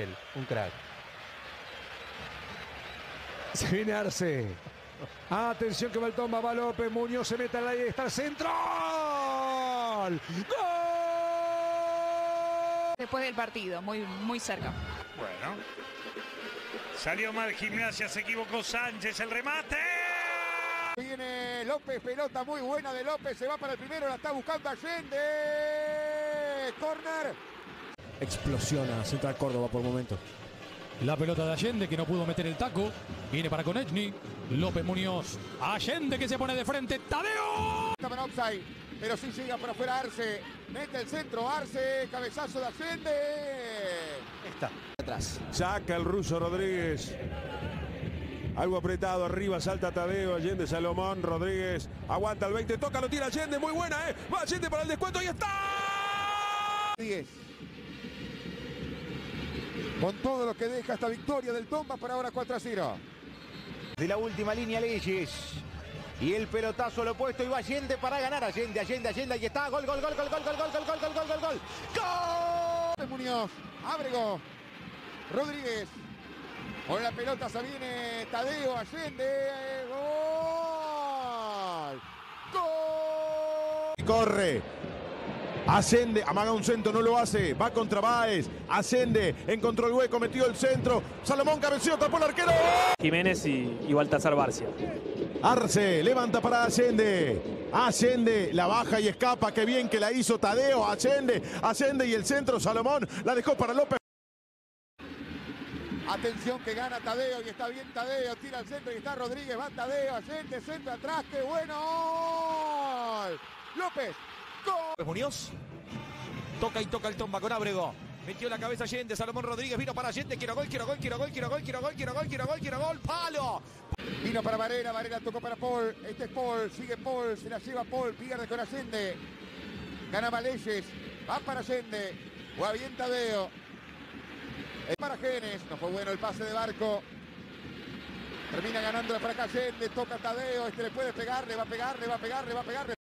Un crack. Se viene Arce. Atención que va el toma, va López, Muñoz se mete al aire, está el centro. ¡Gol! ¡Gol! Después del partido, muy, muy cerca. Bueno. Salió mal gimnasia, se equivocó Sánchez, el remate. Viene López, pelota muy buena de López, se va para el primero, la está buscando Allende. Corner. Explosiona Central Córdoba por momento. La pelota de Allende que no pudo meter el taco. Viene para Konechny. López Muñoz. Allende que se pone de frente. Tadeo. Estaba en offside, pero sí llega por afuera Arce. Mete el centro, Arce, cabezazo de Allende. Está. Atrás. Saca el ruso Rodríguez. Algo apretado arriba, salta Tadeo, Allende, Salomón, Rodríguez. Aguanta el 20, toca, lo tira Allende, muy buena, ¿eh? Va Allende para el descuento y está. 10. Con todo lo que deja esta victoria del Tomba para ahora 4 a 0. De la última línea Leyes. Y el pelotazo lo puesto y va Allende para ganar. Allende, Allende, Allende. Ahí está. Gol, gol, gol, gol, gol, gol, gol, gol, gol, gol, gol, gol, gol. ¡Gol! Muñoz, Ábrego, Rodríguez. Con la pelota se viene Tadeo, Allende. Gol. Gol. Corre. Ascende, amaga un centro, no lo hace. Va contra Baez. Ascende, encontró el hueco, metió el centro. Salomón cabeció, tapó el arquero. Jiménez y, y Baltasar Barcia. Arce, levanta para Ascende. Ascende, la baja y escapa. Qué bien que la hizo Tadeo. Ascende, ascende y el centro. Salomón la dejó para López. Atención que gana Tadeo y está bien Tadeo. Tira al centro y está Rodríguez. Va Tadeo, Allende, centro atrás. ¡Qué bueno! López. Gol. Muñoz. Toca y toca el tomba con Ábrego. Metió la cabeza Allende, Salomón Rodríguez vino para Allende, quiero gol, quiero gol, quiero gol, quiero gol, quiero gol, quiero gol, quiero gol, quiero gol, palo. Vino para Varela, Varela tocó para Paul. Este es Paul, sigue Paul, se la lleva Paul, pierde con Allende. Gana Maleyes, va para Allende. Va bien Tadeo. Para Genes, no fue bueno el pase de Barco. Termina ganándola para acá Allende, toca Tadeo, este le puede pegar, le va a pegar, le va a pegar, le va a pegar.